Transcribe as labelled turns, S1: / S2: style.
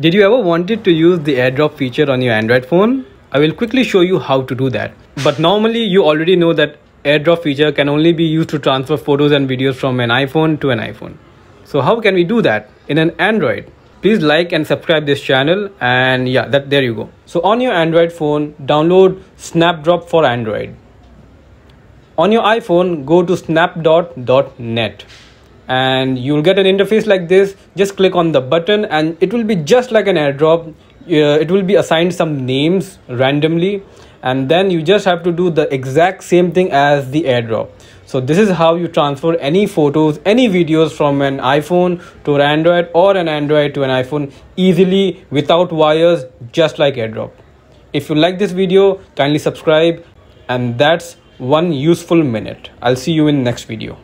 S1: Did you ever wanted to use the airdrop feature on your Android phone? I will quickly show you how to do that. But normally you already know that airdrop feature can only be used to transfer photos and videos from an iPhone to an iPhone. So how can we do that in an Android? Please like and subscribe this channel and yeah, that there you go. So on your Android phone, download Snapdrop for Android. On your iPhone, go to snapdrop.net and you'll get an interface like this. Just click on the button and it will be just like an airdrop. Uh, it will be assigned some names randomly and then you just have to do the exact same thing as the airdrop. So this is how you transfer any photos any videos from an iphone to an android or an android to an iphone easily without wires just like airdrop. If you like this video kindly subscribe and that's one useful minute. I'll see you in next video